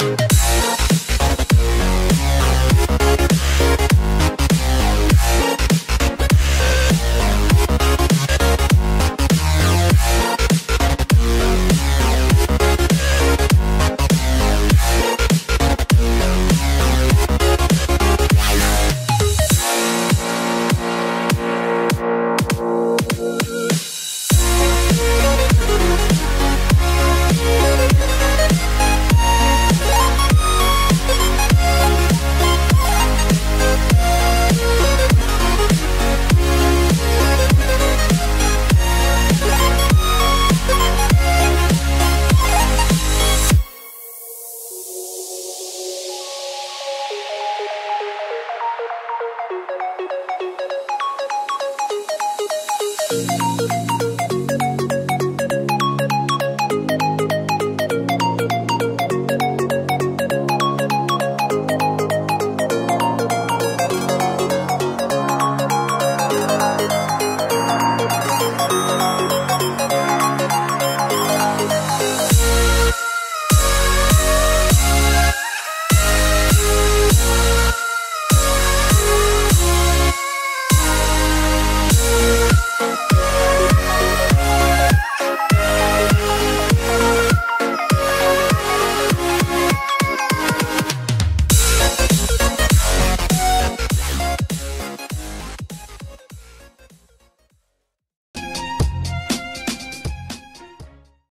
Bye.